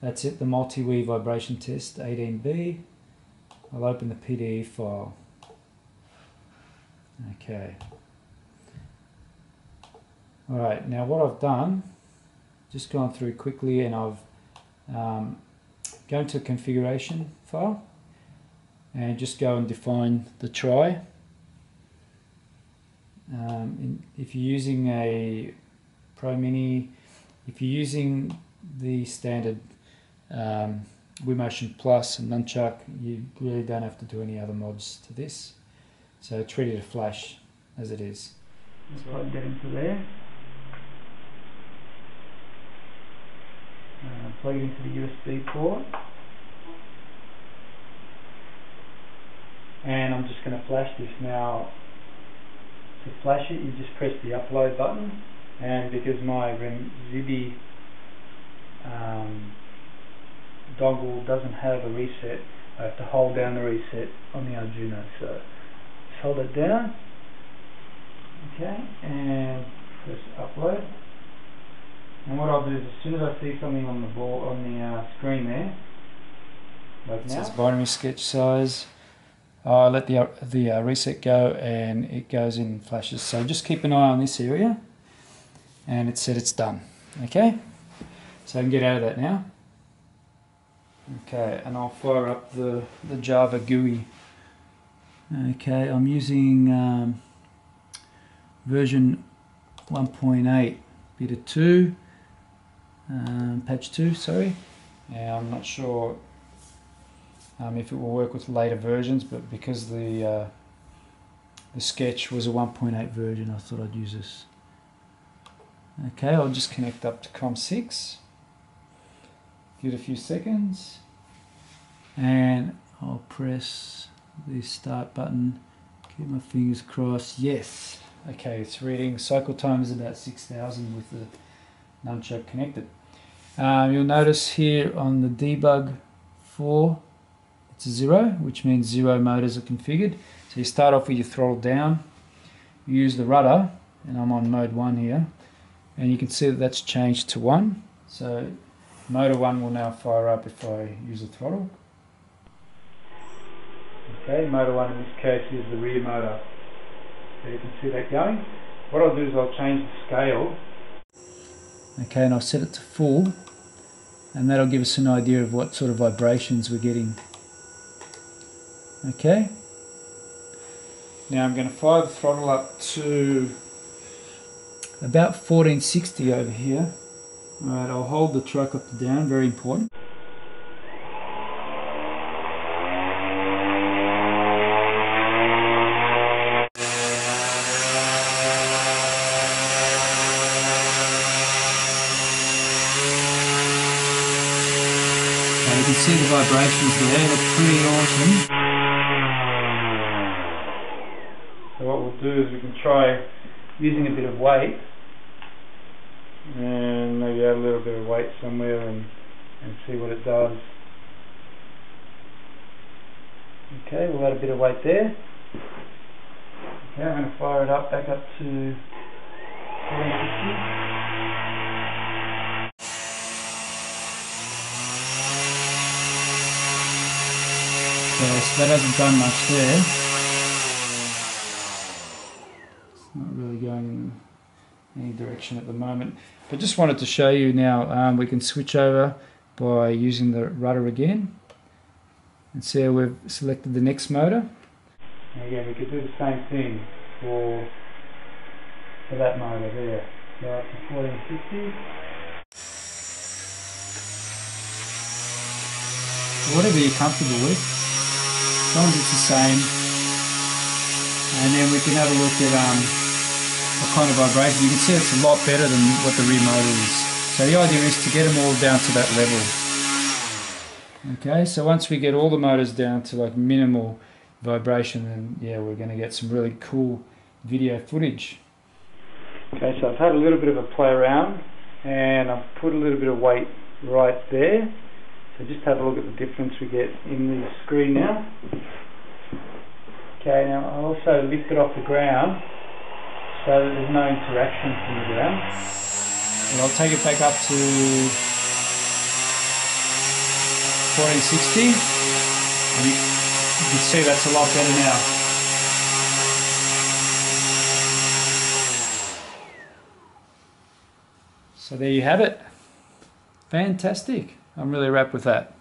That's it, the multi-wii vibration test 18B. I'll open the PDE file. Okay. Alright, now what I've done, just gone through quickly and I've um, gone to configuration file and just go and define the tri. Um, in, if you're using a Pro Mini, if you're using the standard um, Motion Plus and Nunchuck, you really don't have to do any other mods to this. So treat it a flash as it is. Let's plug that into there. Uh, plug it into the USB port. And I'm just going to flash this now. To flash it, you just press the upload button. And because my Zibi um, dongle doesn't have a reset, I have to hold down the reset on the Arduino. So just hold it down. Okay, and press upload. And what I'll do is as soon as I see something on the board on the uh, screen there, like now, says binary sketch size. I let the uh, the uh, reset go and it goes in flashes. So just keep an eye on this area, and it said it's done. Okay, so I can get out of that now. Okay, and I'll fire up the the Java GUI. Okay, I'm using um, version 1.8 beta 2 um, patch 2 sorry. Now I'm not sure um, if it will work with later versions but because the uh, the sketch was a 1.8 version I thought I'd use this. Okay I'll just connect up to COM6 give it a few seconds. And I'll press the start button. Keep my fingers crossed. Yes. Okay it's reading. Cycle time is about 6000 with the nunchuck connected. Um, you'll notice here on the debug 4 it's a 0 which means zero motors are configured. So you start off with your throttle down. You use the rudder and I'm on mode 1 here. And you can see that that's changed to 1 so motor 1 will now fire up if I use the throttle okay motor 1 in this case is the rear motor so you can see that going what I'll do is I'll change the scale okay and I'll set it to full and that'll give us an idea of what sort of vibrations we're getting. Okay. Now I'm going to fire the throttle up to about 1460 over here. Alright, I'll hold the truck up and down, very important. you can see the vibrations there, look pretty awesome. So what we'll do is we can try using a bit of weight and maybe add a little bit of weight somewhere and, and see what it does. Okay, we'll add a bit of weight there. Okay, I'm going to fire it up back up to 1450. Okay, so that hasn't done much there. It's not really going in any direction at the moment. But just wanted to show you now, um, we can switch over by using the rudder again. And see how we've selected the next motor. And again, we could do the same thing for, for that motor there. Go up to 1450. whatever you're comfortable with as long as it's the same. And then we can have a look at um, kind of vibration. You can see it's a lot better than what the rear motor is. So the idea is to get them all down to that level. Okay, so once we get all the motors down to like minimal vibration, then yeah, we're going to get some really cool video footage. Okay, so I've had a little bit of a play around and I've put a little bit of weight right there so just have a look at the difference we get in the screen now. Okay, now I'll also lift it off the ground so there's no interaction from the ground. And I'll take it back up to 1460. And you, you can see that's a lot better now. So there you have it. Fantastic. I'm really wrapped with that.